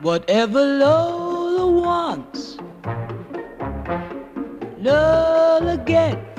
Whatever Lola wants, Lola gets.